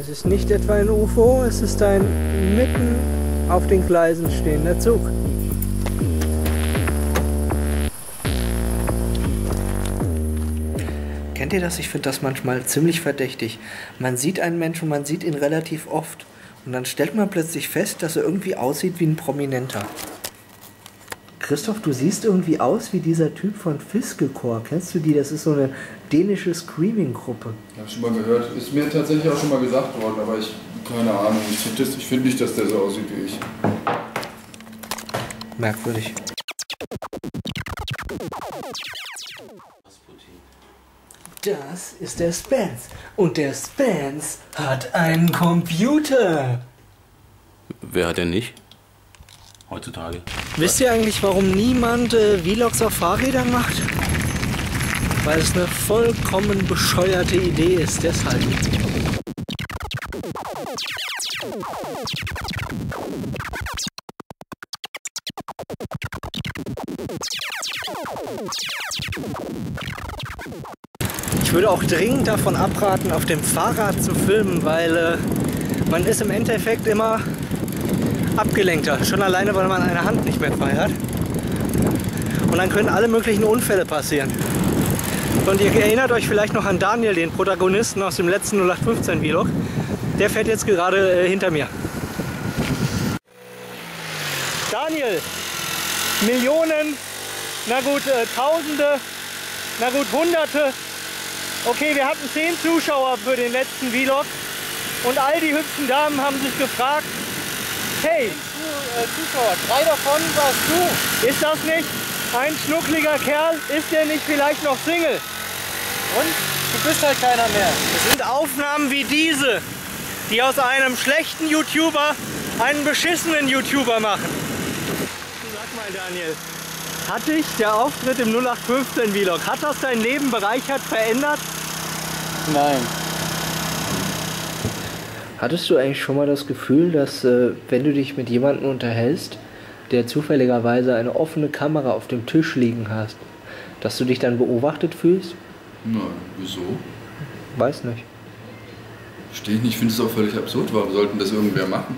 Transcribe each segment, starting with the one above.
Es ist nicht etwa ein UFO, es ist ein mitten auf den Gleisen stehender Zug. Kennt ihr das? Ich finde das manchmal ziemlich verdächtig. Man sieht einen Menschen, man sieht ihn relativ oft. Und dann stellt man plötzlich fest, dass er irgendwie aussieht wie ein Prominenter. Christoph, du siehst irgendwie aus wie dieser Typ von Fiskelchor. Kennst du die? Das ist so eine dänische Screaming-Gruppe. Hab ich schon mal gehört. Ist mir tatsächlich auch schon mal gesagt worden, aber ich keine Ahnung. Ich finde find nicht, dass der so aussieht wie ich. Merkwürdig. Das ist der Spence. Und der Spence hat einen Computer. Wer hat denn nicht? Heutzutage. Wisst ihr eigentlich, warum niemand äh, Vlogs auf Fahrrädern macht? Weil es eine vollkommen bescheuerte Idee ist, deshalb. Ich würde auch dringend davon abraten, auf dem Fahrrad zu filmen, weil äh, man ist im Endeffekt immer abgelenkter. Schon alleine, weil man eine Hand nicht mehr frei hat. Und dann können alle möglichen Unfälle passieren. Und ihr erinnert euch vielleicht noch an Daniel, den Protagonisten aus dem letzten 0815 Vlog. Der fährt jetzt gerade äh, hinter mir. Daniel, Millionen, na gut, äh, Tausende, na gut, Hunderte. Okay, wir hatten zehn Zuschauer für den letzten Vlog und all die hübschen Damen haben sich gefragt, hey, Zuschauer, drei davon warst du. Ist das nicht ein schnuckliger Kerl? Ist der nicht vielleicht noch Single? Und? Du bist halt keiner mehr. Es sind Aufnahmen wie diese, die aus einem schlechten YouTuber einen beschissenen YouTuber machen. Sag mal Daniel, hat dich der Auftritt im 0815 Vlog, hat das dein Leben bereichert, verändert? Nein. Hattest du eigentlich schon mal das Gefühl, dass äh, wenn du dich mit jemandem unterhältst, der zufälligerweise eine offene Kamera auf dem Tisch liegen hast, dass du dich dann beobachtet fühlst? Nein, wieso? Weiß nicht. Verstehe ich nicht. Ich finde es auch völlig absurd. Warum sollten das irgendwer machen?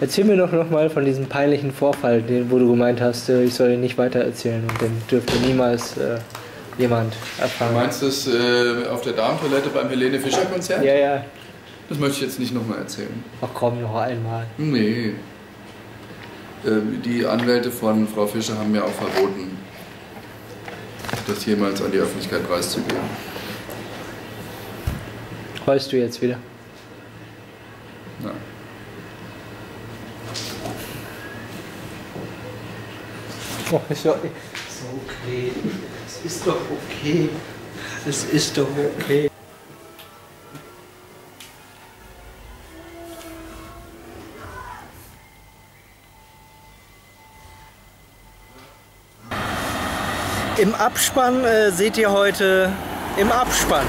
Erzähl mir doch noch mal von diesem peinlichen Vorfall, den, wo du gemeint hast, äh, ich soll ihn nicht weiter erzählen und den dürfte niemals äh, jemand erfahren. Du meinst das äh, auf der Damentoilette beim Helene Fischer Konzert? Ja, ja. Das möchte ich jetzt nicht nochmal erzählen. Ach komm, noch einmal. Nee. Ähm, die Anwälte von Frau Fischer haben mir auch verboten, das jemals an die Öffentlichkeit preiszugeben. Heust du jetzt wieder? Nein. Oh, ist doch ist okay. Es ist doch okay. Es ist doch okay. Im Abspann äh, seht ihr heute, im Abspann